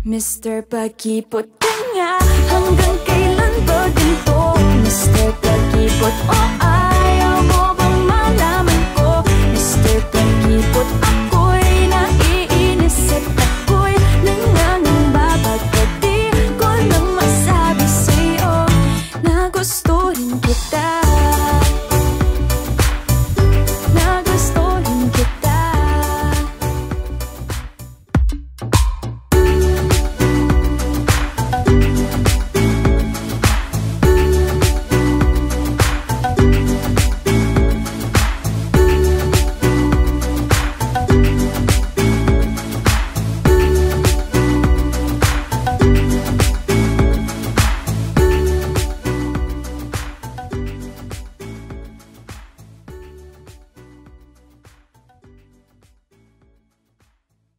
Mr. Pagkipot ka nga Hanggang kailan ba ganito? Mr. Pagkipot, oh ayaw mo bang malaman ko? Mr. Pagkipot, ako'y naiinis at ako'y nangangamba Bakit di ko lang masabi sa'yo Na gusto rin kita